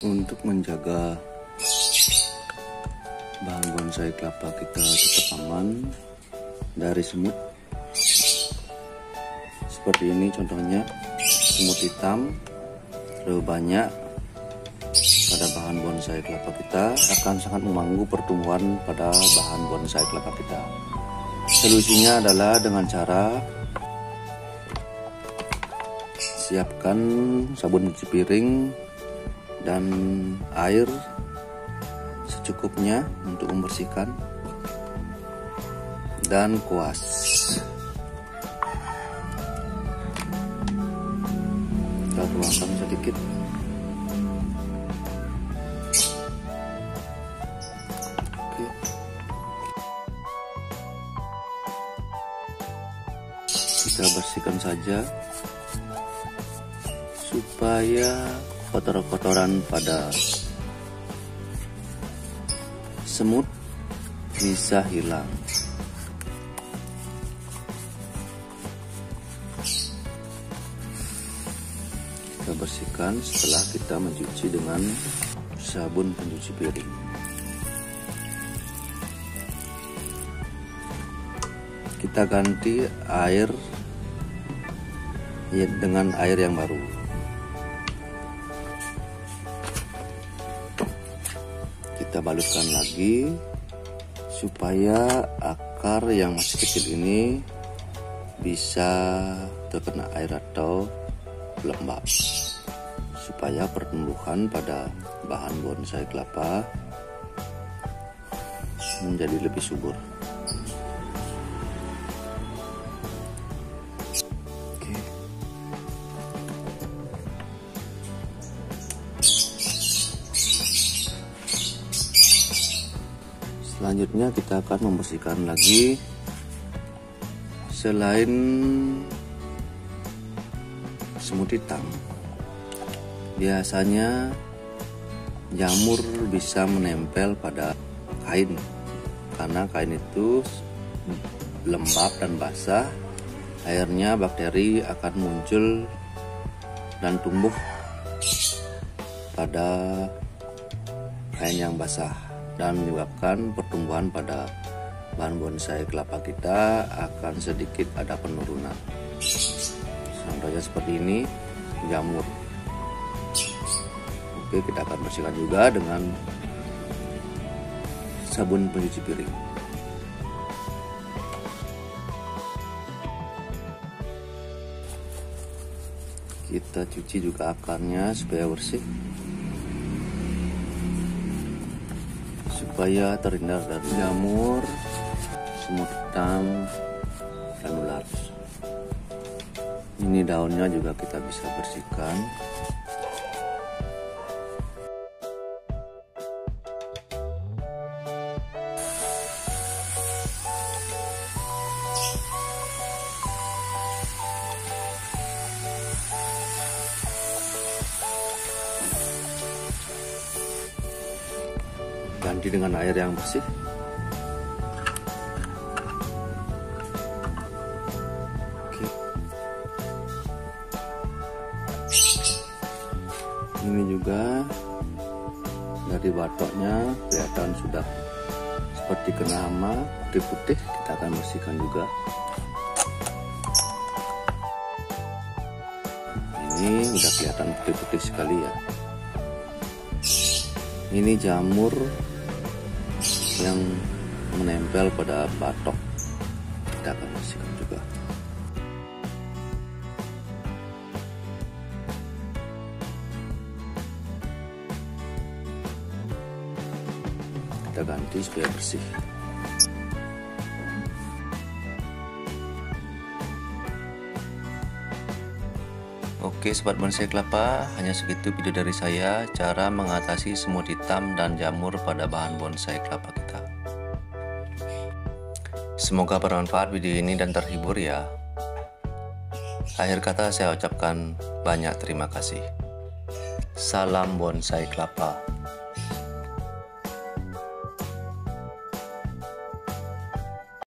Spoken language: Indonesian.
untuk menjaga bahan bonsai kelapa kita tetap aman dari semut. Seperti ini contohnya semut hitam terlalu banyak pada bahan bonsai kelapa kita akan sangat mengganggu pertumbuhan pada bahan bonsai kelapa kita. Solusinya adalah dengan cara siapkan sabun cuci piring dan air secukupnya untuk membersihkan dan kuas. Kita tuangkan sedikit. Kita bersihkan saja supaya kotoran-kotoran pada semut bisa hilang. Kita bersihkan setelah kita mencuci dengan sabun pencuci piring. Kita ganti air ya, dengan air yang baru. Kita balutkan lagi supaya akar yang masih kecil ini bisa terkena air atau lembab supaya pertumbuhan pada bahan bonsai kelapa menjadi lebih subur. Selanjutnya kita akan membersihkan lagi selain semut hitam. Biasanya jamur bisa menempel pada kain karena kain itu lembab dan basah. Akhirnya bakteri akan muncul dan tumbuh pada kain yang basah dan menyebabkan pertumbuhan pada bahan bonsai kelapa kita akan sedikit ada penurunan. Contohnya seperti ini, jamur. Oke, kita akan bersihkan juga dengan sabun pencuci piring. Kita cuci juga akarnya supaya bersih. Supaya terhindar dari jamur, semut hitam, dan ular. Ini daunnya juga kita bisa bersihkan. Ganti dengan air yang bersih. Oke. Ini juga dari batoknya kelihatan sudah seperti kena hama putih-putih kita akan bersihkan juga. Ini udah kelihatan putih-putih sekali ya. Ini jamur yang menempel pada batok kita akan bersihkan juga. Kita ganti supaya bersih Oke sobat bonsai kelapa, hanya segitu video dari saya cara mengatasi semut hitam dan jamur pada bahan bonsai kelapa kita. Semoga bermanfaat video ini dan terhibur ya. Akhir kata saya ucapkan banyak terima kasih. Salam bonsai kelapa.